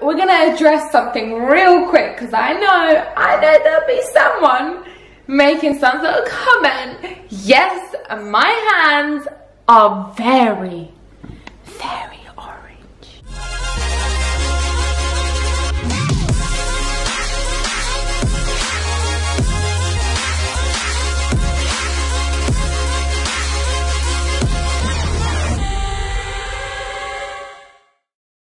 We're gonna address something real quick because I know, I know there'll be someone making some sort of comment. Yes, my hands are very, very orange.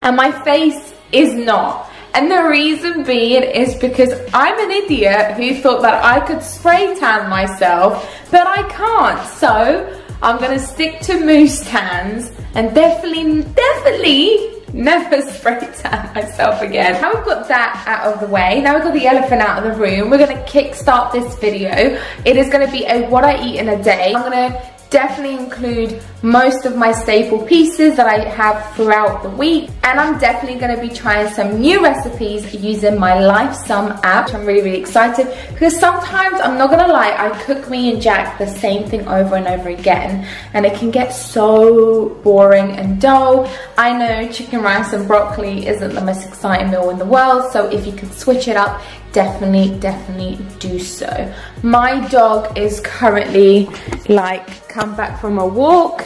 And my face is not. And the reason being is because I'm an idiot who thought that I could spray tan myself, but I can't. So I'm gonna stick to mousse tans and definitely, definitely never spray tan myself again. Now we've got that out of the way, now we've got the elephant out of the room, we're gonna kickstart this video. It is gonna be a what I eat in a day. I'm gonna definitely include most of my staple pieces that I have throughout the week. And I'm definitely going to be trying some new recipes using my Life LifeSum app I'm really really excited because sometimes I'm not gonna lie I cook me and Jack the same thing over and over again and it can get so boring and dull. I know chicken rice and broccoli isn't the most exciting meal in the world so if you can switch it up definitely definitely do so. My dog is currently like come back from a walk.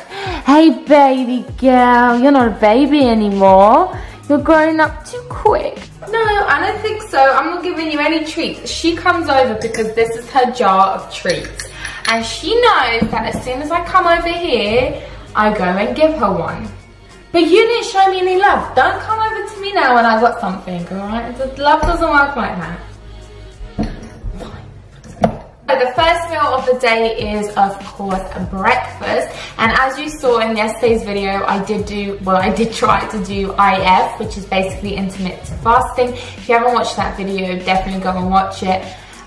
Hey baby girl you're not a baby anymore. You're growing up too quick. No i don't think so. I'm not giving you any treats. She comes over because this is her jar of treats. And she knows that as soon as i come over here i go and give her one. But you didn't show me any love. Don't come over to me now when I've got something all right? Love doesn't work like that the first meal of the day is of course breakfast and as you saw in yesterday's video I did do well I did try to do IF which is basically intermittent fasting if you haven't watched that video definitely go and watch it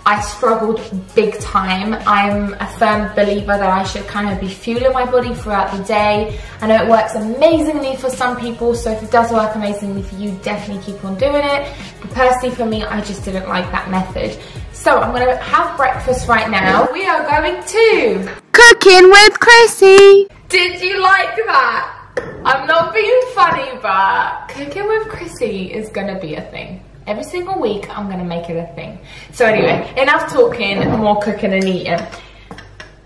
I struggled big time. I'm a firm believer that I should kind of be fueling my body throughout the day. I know it works amazingly for some people, so if it does work amazingly for you, definitely keep on doing it. But personally for me, I just didn't like that method. So I'm gonna have breakfast right now. We are going to Cooking with Krissy. Did you like that? I'm not being funny, but cooking with Krissy is gonna be a thing. Every single week, I'm gonna make it a thing. So anyway, enough talking, more cooking and eating.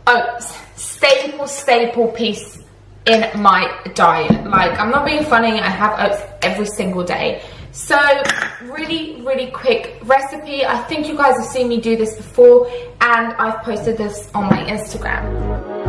Oats, staple, staple piece in my diet. Like, I'm not being funny, I have oats every single day. So really, really quick recipe. I think you guys have seen me do this before and I've posted this on my Instagram.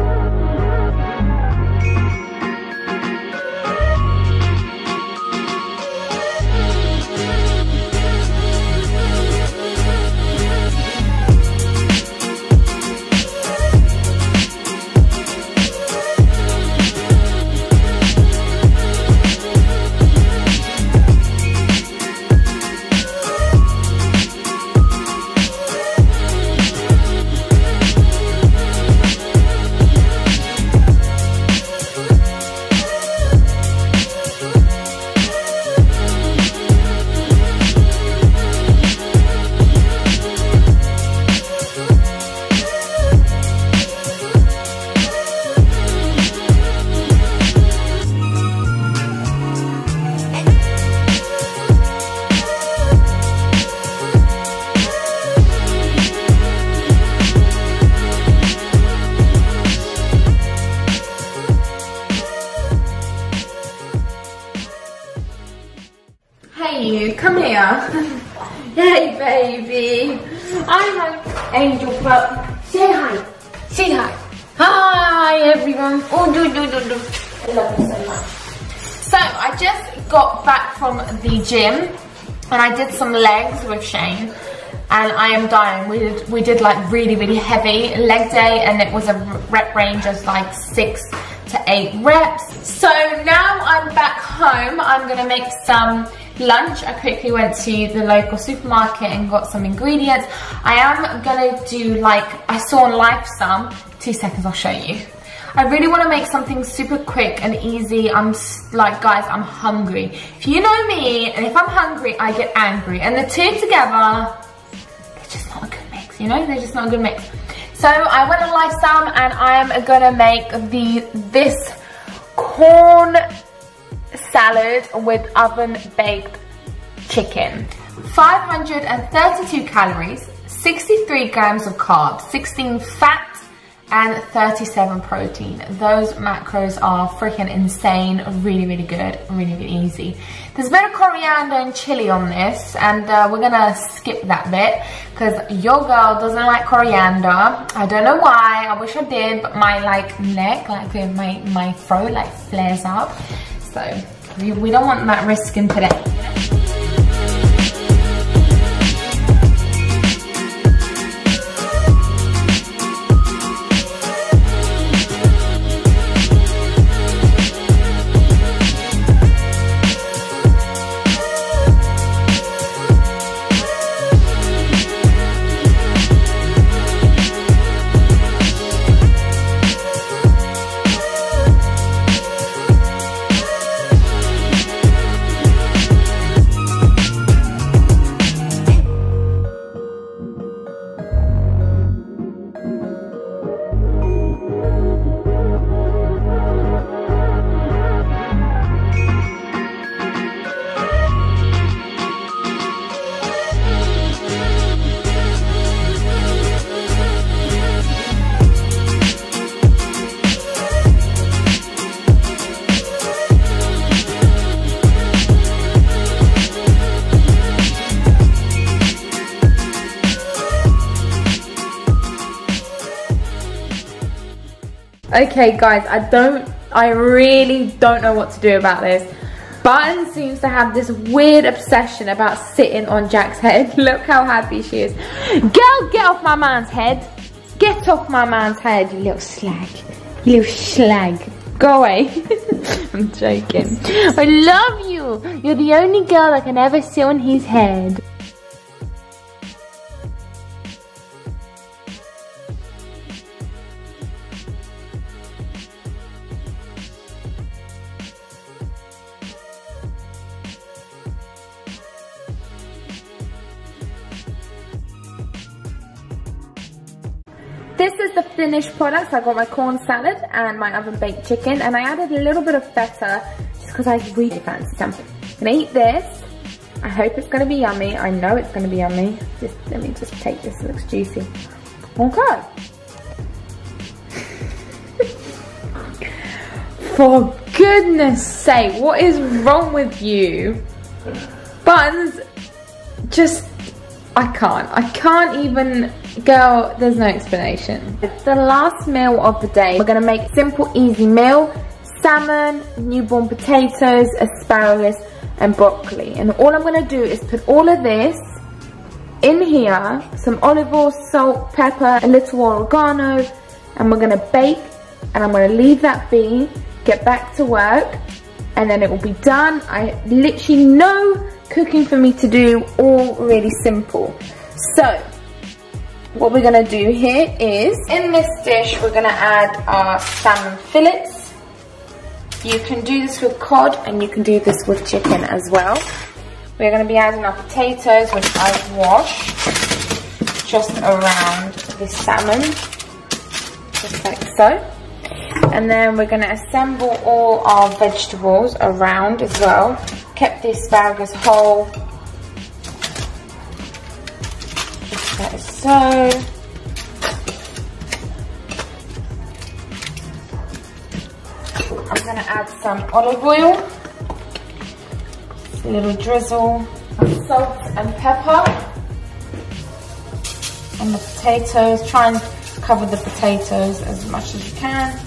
Come here. hey, baby. I'm an angel pup. Say hi. Say hi. Hi, everyone. Oh, do, do, do, do. I love you so much. So, I just got back from the gym and I did some legs with Shane and I am dying. We did, we did like really, really heavy leg day and it was a rep range of like six to eight reps. So now I'm back home. I'm gonna make some lunch, I quickly went to the local supermarket and got some ingredients. I am gonna do like, I saw on LifeSum, two seconds I'll show you. I really want to make something super quick and easy. I'm like, guys, I'm hungry. If you know me, and if I'm hungry, I get angry. And the two together, they're just not a good mix, you know? They're just not a good mix. So I went on LifeSum and I am gonna make the this corn salad with oven baked chicken. 532 calories, 63 grams of carbs, 16 fat, and 37 protein. Those macros are freaking insane, really, really good, really, really easy. There's a bit of coriander and chili on this, and uh, we're gonna skip that bit because your girl doesn't like coriander. I don't know why, I wish I did, but my like neck, like my, my throat like flares up. So we, we don't want that risk in today. Okay guys, I don't, I really don't know what to do about this. Button seems to have this weird obsession about sitting on Jack's head. Look how happy she is. Girl, get off my man's head. Get off my man's head, you little slag. You little slag. Go away. I'm joking. I love you. You're the only girl I can ever sit on his head. Is the finished product. So I got my corn salad and my oven baked chicken and I added a little bit of feta just because I really fancy something. I'm gonna eat this. I hope it's gonna be yummy. I know it's gonna be yummy. Just let me just take this, it looks juicy. Okay. For goodness sake, what is wrong with you? Buns, just, I can't. I can't even Girl, there's no explanation. It's the last meal of the day. We're gonna make simple, easy meal. Salmon, newborn potatoes, asparagus, and broccoli. And all I'm gonna do is put all of this in here, some olive oil, salt, pepper, a little oregano, and we're gonna bake, and I'm gonna leave that be, get back to work, and then it will be done. I literally no cooking for me to do, all really simple. So, what we're gonna do here is, in this dish, we're gonna add our salmon fillets. You can do this with cod and you can do this with chicken as well. We're gonna be adding our potatoes, which I've washed just around the salmon, just like so. And then we're gonna assemble all our vegetables around as well. Kept the asparagus whole, so. I'm gonna add some olive oil, a little drizzle of salt and pepper on the potatoes. Try and cover the potatoes as much as you can.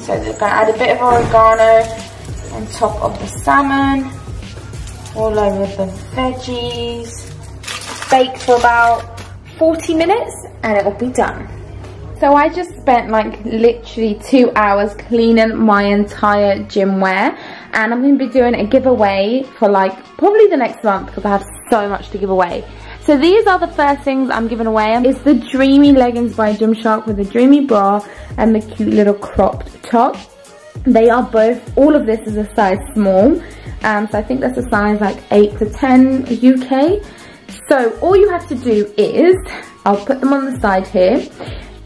So we're gonna add a bit of oregano on top of the salmon, all over the veggies. Bake for about 40 minutes and it will be done. So I just spent like literally two hours cleaning my entire gym wear and I'm going to be doing a giveaway for like probably the next month because I have so much to give away. So these are the first things I'm giving away. Um, it's the Dreamy Leggings by Gymshark with the Dreamy Bra and the cute little cropped top. They are both, all of this is a size small. Um, so I think that's a size like 8 to 10 UK. So all you have to do is, I'll put them on the side here.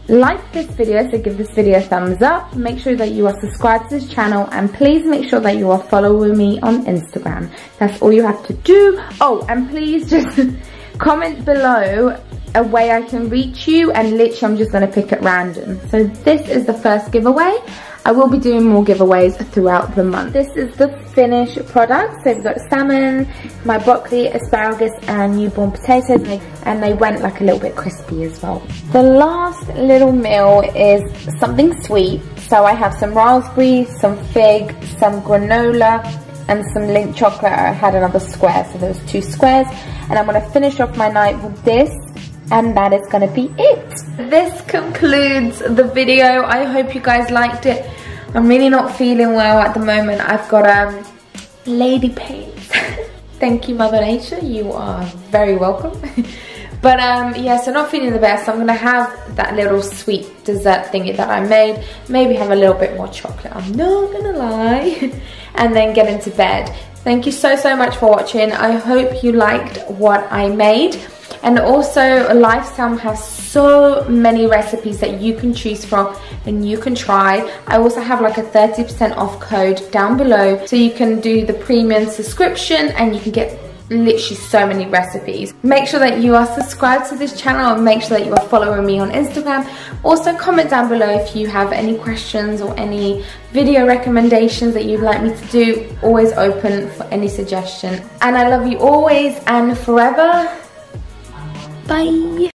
like this video, so give this video a thumbs up. Make sure that you are subscribed to this channel and please make sure that you are following me on Instagram. That's all you have to do. Oh, and please just comment below a way I can reach you and literally I'm just going to pick at random. So this is the first giveaway. I will be doing more giveaways throughout the month. This is the finished product. So we've got salmon, my broccoli, asparagus and newborn potatoes mm-hmm. and they went like a little bit crispy as well. The last little meal is something sweet. So I have some raspberry, some fig, some granola and some Lindt chocolate. I had another square, so there's two squares. And I'm gonna finish off my night with this and that is gonna be it. This concludes the video. I hope you guys liked it. I'm really not feeling well at the moment. I've got um, lady pains. Thank you, Mother Nature. You are very welcome. but um, yeah, so not feeling the best. I'm gonna have that little sweet dessert thingy that I made. Maybe have a little bit more chocolate. I'm not gonna lie. and then get into bed. Thank you so, so much for watching. I hope you liked what I made. And also Lifesum has so many recipes that you can choose from and you can try. I also have like a 30% off code down below so you can do the premium subscription and you can get literally so many recipes. Make sure that you are subscribed to this channel and make sure that you are following me on Instagram. Also comment down below if you have any questions or any video recommendations that you'd like me to do. Always open for any suggestion. And I love you always and forever. 拜。